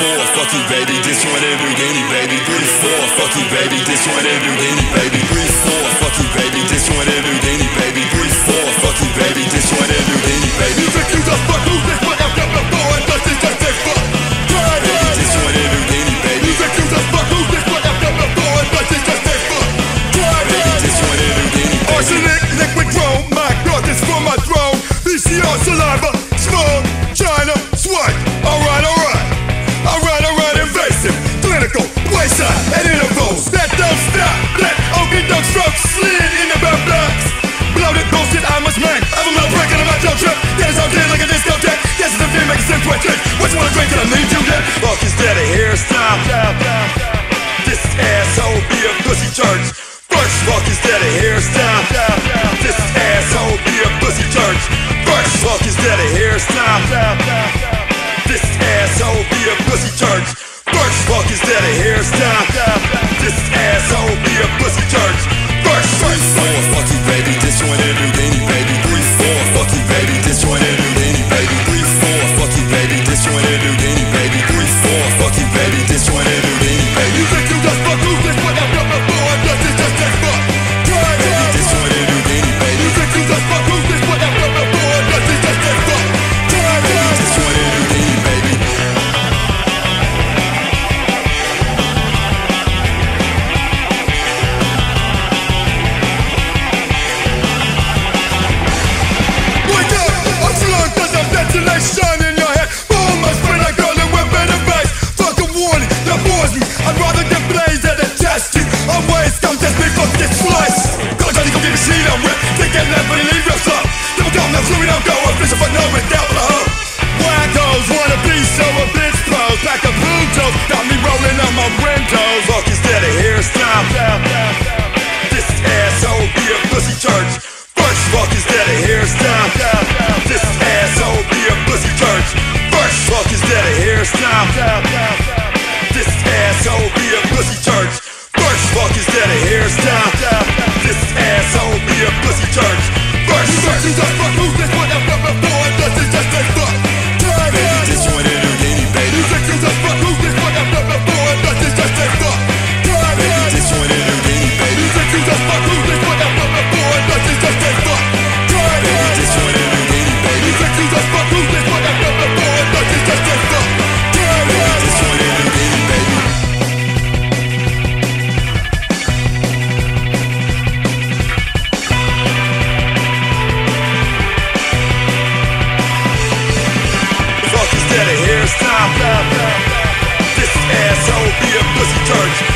34, fuck you, baby. This one in New baby. 34, fuck you, baby. This one in New baby. church. First walk instead of hairstyle. This asshole be a pussy church. First walk instead of hairstyle. This asshole be a pussy church. First walk instead of. words. First fuck is that a hairstyle. last time. This asshole be a pussy turkey.